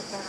Oh,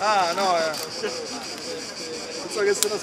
Ah, no, ja. Co jest teraz?